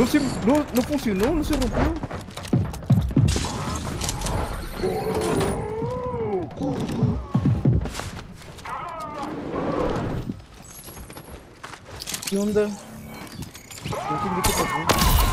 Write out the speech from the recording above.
Não se, Não, não funcionou? Não se rompeu? Que onda? Eu entendí que fazer.